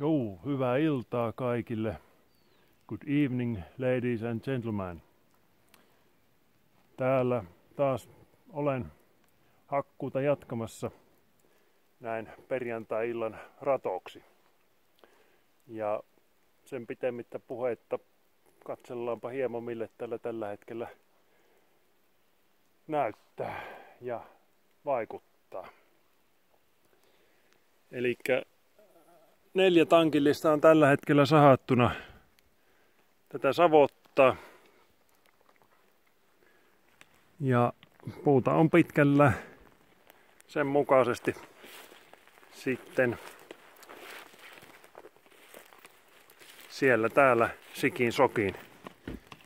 Joo, hyvää iltaa kaikille. Good evening, ladies and gentlemen. Täällä taas olen hakkuuta jatkamassa näin perjantai-illan ratoksi. Ja sen pitemmittä puhetta katsellaanpa hieman mille tällä tällä hetkellä näyttää ja vaikuttaa. Eli neljä tankillista on tällä hetkellä sahattuna tätä savottaa. Ja puuta on pitkällä sen mukaisesti sitten siellä täällä sikin sokin,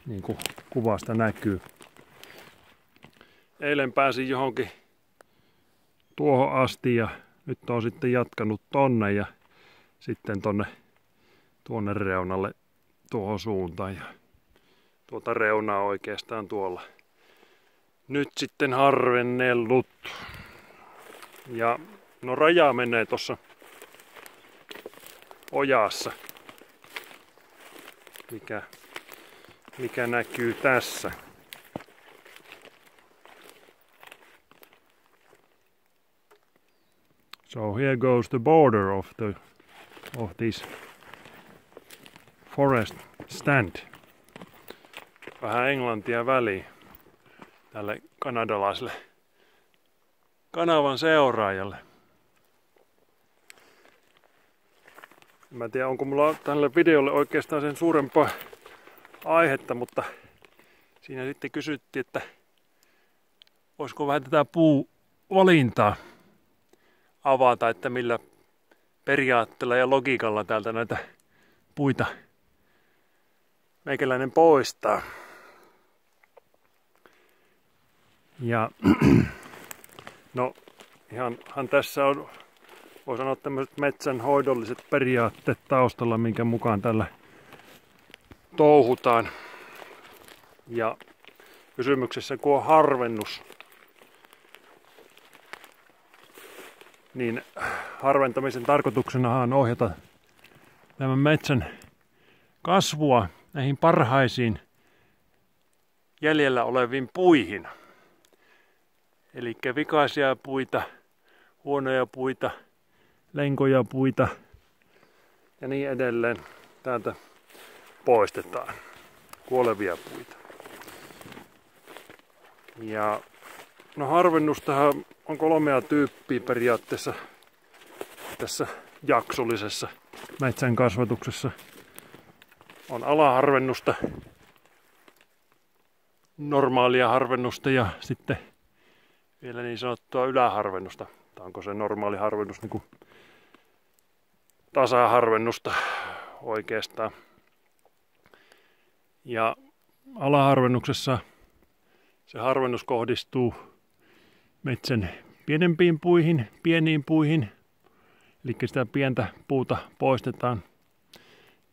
niin kuin kuvasta näkyy. Eilen pääsin johonkin tuohon asti ja nyt on sitten jatkanut tonne ja sitten tonne tuonne reunalle tuohon suuntaan ja tuota reunaa oikeastaan tuolla. Nyt sitten harvennellut. Ja no raja menee tuossa ojassa. Mikä, mikä näkyy tässä. So here goes the border of the of this forest stand. Vähän englantia väliin tälle kanadalaiselle kanavan seuraajalle. Mä en tiedä, onko mulla tälle videolle oikeastaan sen suurempaa aihetta, mutta siinä sitten kysyttiin, että olisiko vähän tätä puuvalintaa avata, että millä periaatteella ja logiikalla täältä näitä puita meikäläinen poistaa. Ja no ihanhan tässä on, voi sanoa tämmöiset metsänhoidolliset periaatteet taustalla, minkä mukaan tällä touhutaan. Ja kysymyksessä kun on harvennus, niin harventamisen tarkoituksena on ohjata tämän metsän kasvua näihin parhaisiin jäljellä oleviin puihin. Eli vikaisia puita, huonoja puita, lenkoja puita ja niin edelleen täältä poistetaan kuolevia puita. Ja no harvennustahan on kolmea tyyppiä periaatteessa tässä jaksollisessa metsän kasvatuksessa. On alaharvennusta, normaalia harvennusta ja sitten vielä niin sanottua yläharvennusta. Tai onko se normaali harvennus niin kuin tasaharvennusta oikeastaan. Ja alaharvennuksessa se harvennus kohdistuu metsän pienempiin puihin, pieniin puihin. Eli sitä pientä puuta poistetaan.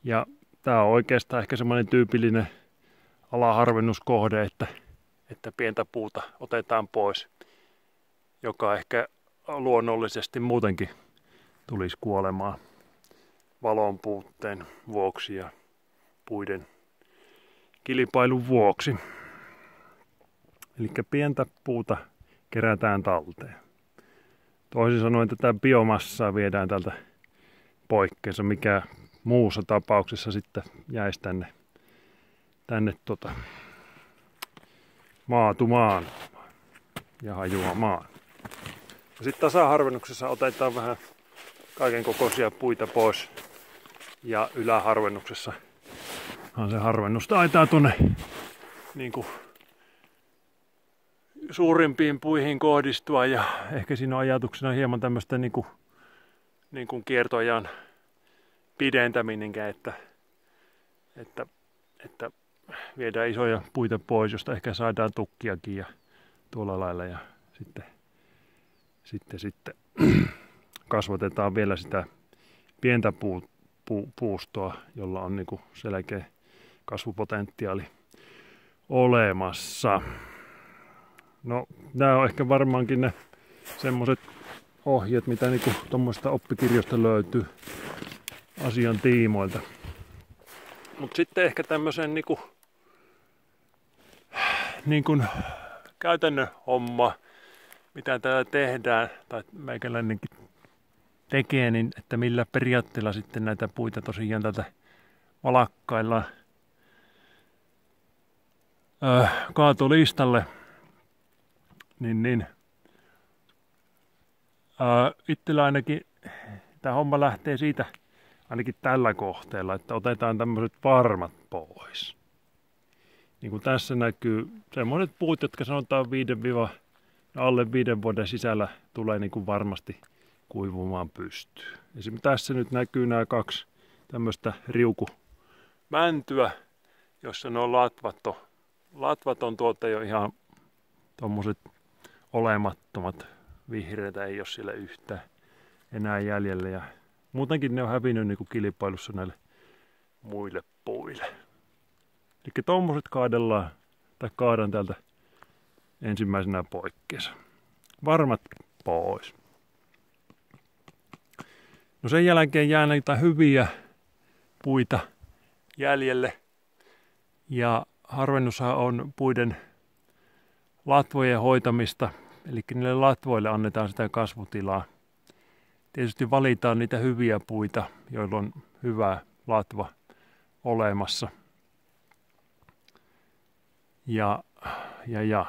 Ja tämä on oikeastaan ehkä semmoinen tyypillinen alaharvennuskohde, että, että pientä puuta otetaan pois, joka ehkä luonnollisesti muutenkin tulisi kuolemaan valon puutteen vuoksi ja puiden kilpailun vuoksi. Eli pientä puuta kerätään talteen. Toisin sanoen tätä biomassaa viedään tältä poikkeensa, mikä muussa tapauksessa sitten jäisi tänne, tänne tota, maatumaan ja hajuamaan. Ja sitten tasaharvennuksessa otetaan vähän kaiken kokoisia puita pois ja yläharvennuksessa se harvennus taitaa tuonne niin kuin suurimpiin puihin kohdistua ja ehkä siinä on ajatuksena hieman tämmöistä niin kuin, niin kuin kiertoajan pidentäminen, että, että, että viedään isoja puita pois, josta ehkä saadaan tukkiakin ja tuolla lailla ja sitten, sitten, sitten kasvatetaan vielä sitä pientä puu, pu, puustoa, jolla on niin kuin selkeä kasvupotentiaali olemassa. No, nämä on ehkä varmaankin ne semmoset ohjeet, mitä niinku tuommoista oppikirjoista löytyy. asian tiimoilta. Mutta sitten ehkä tämmöisen niinku, niin kuin käytännön homma, mitä täällä tehdään, tai meikäläinenkin tekee, niin että millä periaatteella sitten näitä puita tosiaan täältä valakkaillaan öö, kaatolistalle, niin, niin öö, itsellä ainakin tämä homma lähtee siitä, ainakin tällä kohteella, että otetaan tämmöiset varmat pois. Niin kuin tässä näkyy semmoiset puut, jotka sanotaan 5 alle viiden vuoden sisällä tulee niin kuin varmasti kuivumaan pystyy. Esimerkiksi tässä nyt näkyy nämä kaksi tämmöistä riukumäntyä, jossa latvat on, latvat on tuolta jo ihan tuommoiset olemattomat vihreitä ei ole siellä yhtään enää jäljellä. Ja muutenkin ne on hävinnyt niin kuin kilpailussa näille muille puille. Eli tuommoiset kaadellaan, tai kaadan täältä ensimmäisenä poikkeessa. Varmat pois. No sen jälkeen jää näitä hyviä puita jäljelle. Ja harvennushan on puiden latvojen hoitamista, eli niille latvoille annetaan sitä kasvutilaa. Tietysti valitaan niitä hyviä puita, joilla on hyvä latva olemassa. Ja, ja, ja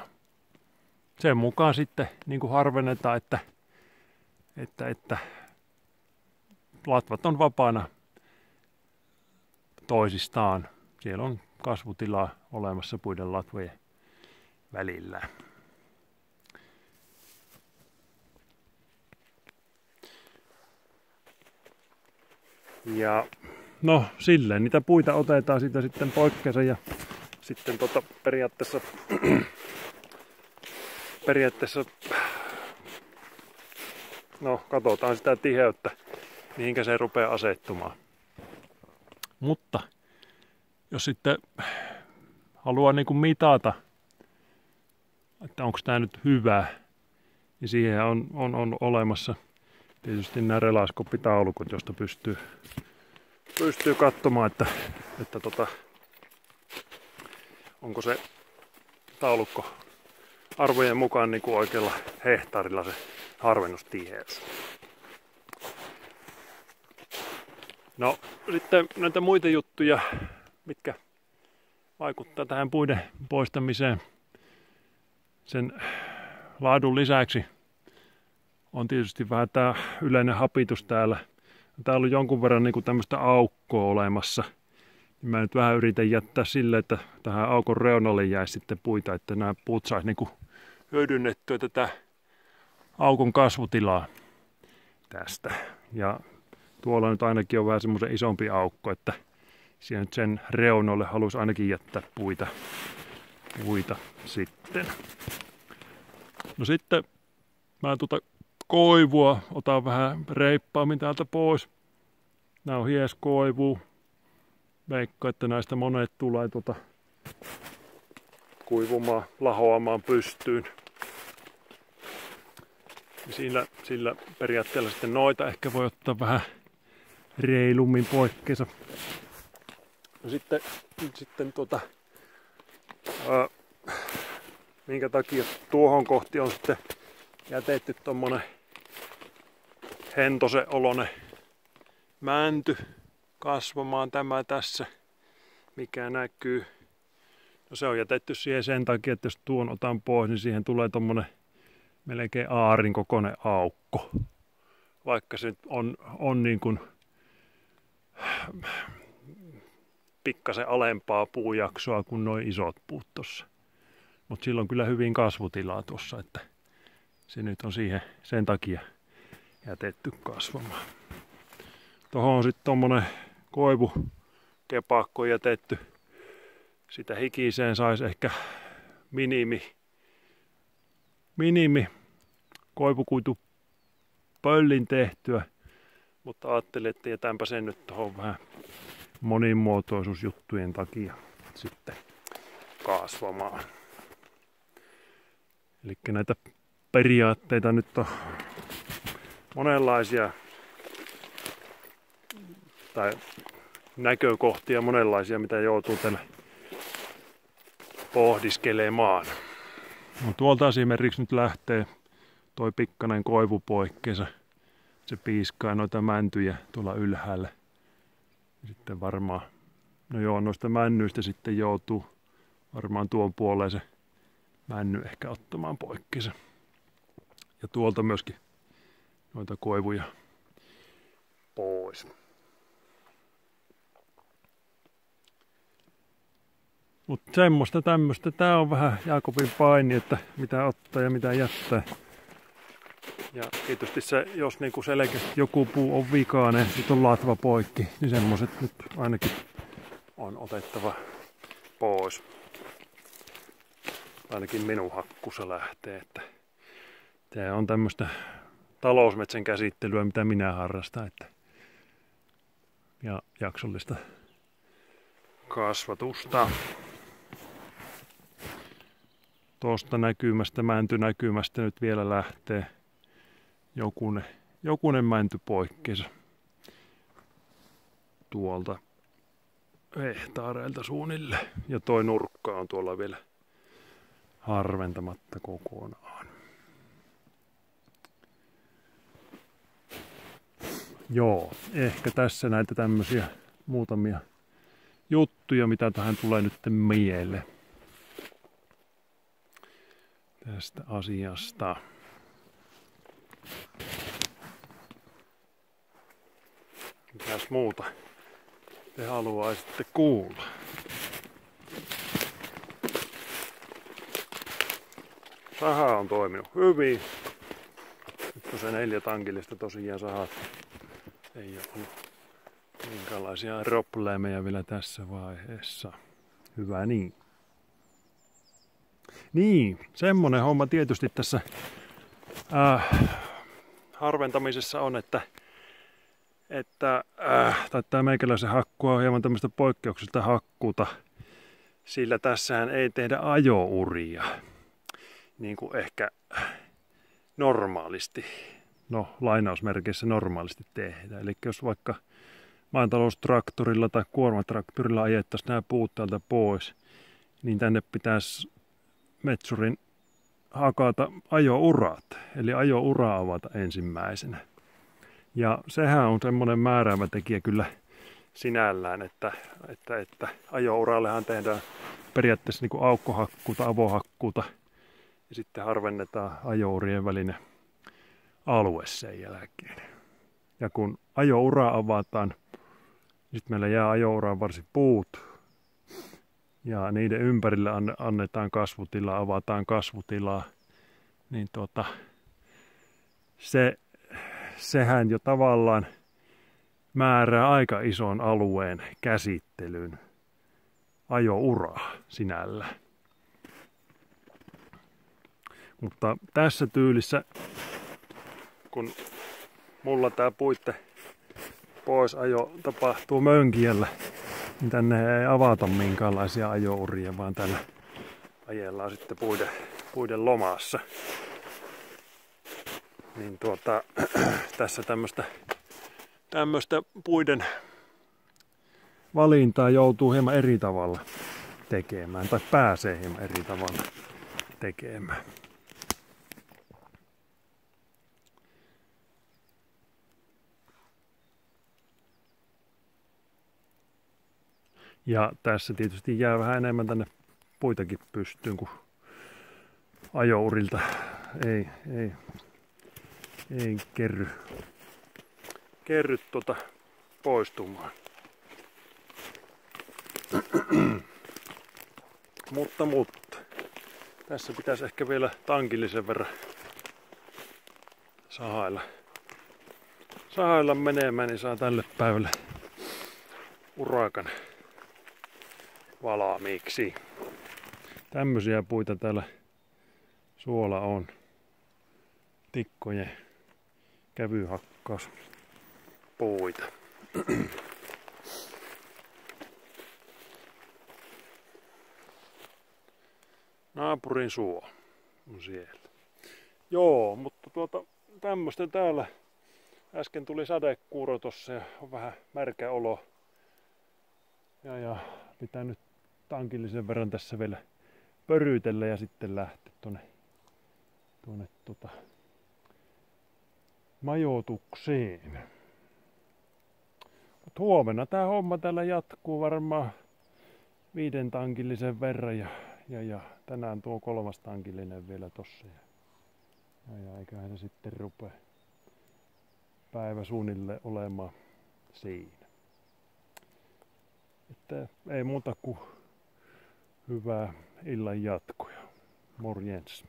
sen mukaan sitten niin kuin harvennetaan, että, että, että latvat on vapaana toisistaan. Siellä on kasvutilaa olemassa puiden latvojen välillä. Ja no silleen niitä puita otetaan siitä sitten poikkeessa ja sitten tota periaatteessa periaatteessa no katsotaan sitä tiheyttä mihinkä se rupeaa asettumaan. Mutta jos sitten haluaa niin kuin mitata, että onko tämä nyt hyvä, niin siihen on, on, on olemassa tietysti nämä relaiskoppitaulukot, josta pystyy, pystyy katsomaan, että, että tota, onko se taulukko arvojen mukaan niin kuin oikealla hehtaarilla se harvennustiheys. No sitten näitä muita juttuja, mitkä vaikuttaa tähän puiden poistamiseen sen laadun lisäksi on tietysti vähän tämä yleinen hapitus täällä. Täällä on jonkun verran niin tämmöistä aukkoa olemassa. Mä nyt vähän yritän jättää sille, että tähän aukon reunalle jäisi sitten puita, että nämä puut saisi niin hyödynnettyä tätä aukon kasvutilaa tästä. Ja tuolla nyt ainakin on vähän semmoisen isompi aukko, että siihen sen reunoille halusi ainakin jättää puita, puita sitten. No sitten mä tuota koivua otan vähän reippaammin täältä pois. Nämä on hies koivu. Veikka, että näistä monet tulee tuota kuivumaan, lahoamaan pystyyn. Sillä, sillä periaatteella sitten noita ehkä voi ottaa vähän reilummin poikkeessa. No sitten, sitten tota, ää, minkä takia tuohon kohti on sitten jätetty tommonen hentose olone mänty kasvamaan tämä tässä, mikä näkyy. No se on jätetty siihen sen takia, että jos tuon otan pois, niin siihen tulee tommonen melkein aarin kokoinen aukko. Vaikka se on, on niin kuin pikkasen alempaa puujaksoa kuin noin isot puut tossa. Mutta on kyllä hyvin kasvutilaa tuossa, että se nyt on siihen sen takia jätetty kasvamaan. Tuohon on sitten tuommoinen koivu kepakko jätetty. Sitä hikiseen saisi ehkä minimi, minimi koivukuitu pöllin tehtyä. Mutta ajattelin, että jätänpä sen nyt tuohon vähän monimuotoisuusjuttujen takia sitten kasvamaan. Eli näitä periaatteita nyt on monenlaisia. tai näkökohtia monenlaisia, mitä joutuu tänne pohdiskelemaan. No, tuolta esimerkiksi nyt lähtee toi pikkainen koivu poikkeessa. Se piiskaa noita mäntyjä tuolla ylhäällä. Sitten varmaan, no joo, noista männyistä sitten joutuu varmaan tuon puoleen se männy ehkä ottamaan poikkeessa. Ja tuolta myöskin noita koivuja pois. Mutta semmoista tämmöistä. Tää on vähän Jaakobin paini, että mitä ottaa ja mitä jättää. Ja tietysti se, jos niinku selkeästi joku puu on vikainen, sit on latva poikki, niin semmoset nyt ainakin on otettava pois. Ainakin minun hakkussa lähtee, että tämä on tämmöistä talousmetsän käsittelyä, mitä minä harrastan, että ja jaksollista kasvatusta. Tuosta näkymästä, mäntynäkymästä nyt vielä lähtee jokunen, jokunen mänty poikkeessa tuolta hehtaareilta suunnille. Ja toi nurkka on tuolla vielä harventamatta kokonaan. Joo, ehkä tässä näitä tämmöisiä muutamia juttuja, mitä tähän tulee nyt mieleen tästä asiasta. Mitäs muuta te haluaisitte kuulla? Saha on toiminut hyvin. On se neljä tankillista tosiaan sahat. Ei ole ollut minkälaisia probleemeja vielä tässä vaiheessa. Hyvä niin. Niin, semmonen homma tietysti tässä äh, harventamisessa on, että, että äh, tämä meikäläisen hakkua on hieman tämmöistä poikkeuksellista hakkuuta, sillä tässähän ei tehdä ajouria, niin kuin ehkä normaalisti, no lainausmerkeissä normaalisti tehdään. Eli jos vaikka maataloustraktorilla tai kuormatraktorilla ajettaisiin nämä puut täältä pois, niin tänne pitäisi metsurin hakata ajourat, eli ajoura avata ensimmäisenä. Ja sehän on semmoinen määräävä tekijä kyllä sinällään, että, että, että ajourallehan tehdään periaatteessa niin kuin aukkohakkuuta, avohakkuuta ja sitten harvennetaan ajourien välinen alue sen jälkeen. Ja kun ajoura avataan, niin sitten meillä jää ajouraan varsin puut, ja niiden ympärille annetaan kasvutilaa, avataan kasvutilaa, niin tuota, se, sehän jo tavallaan määrää aika ison alueen käsittelyn ajouraa sinällä. Mutta tässä tyylissä, kun mulla tämä puitte pois ajo tapahtuu mönkiellä, niin tänne ei avata minkäänlaisia ajouria, vaan tällä ajellaan sitten puiden, puiden lomassa. Niin tuota, tässä tämmöistä tämmöistä puiden valintaa joutuu hieman eri tavalla tekemään, tai pääsee hieman eri tavalla tekemään. Ja tässä tietysti jää vähän enemmän tänne puitakin pystyyn kuin ajourilta. Ei, ei, ei kerry, kerry tuota poistumaan. mutta, mutta. Tässä pitäisi ehkä vielä tankillisen verran sahailla, sahailla menemään, niin saa tälle päivälle urakan valmiiksi. Tämmöisiä puita täällä suola on. Tikkojen kävyhakkaus puita. Naapurin suo on siellä. Joo, mutta tuota tämmöistä täällä äsken tuli sadekuuro tossa ja on vähän märkä olo. Ja, ja pitää nyt tankillisen verran tässä vielä pörytellä ja sitten lähteä tuonne, tuonne tota, majoitukseen. Mut huomenna tämä homma täällä jatkuu varmaan viiden tankillisen verran ja, ja, ja tänään tuo kolmas tankillinen vielä tossa. Ja, ja, ja eiköhän se sitten rupea päivä suunnille olemaan siinä. Että ei muuta kuin hyvää illan jatkoja. Morjens.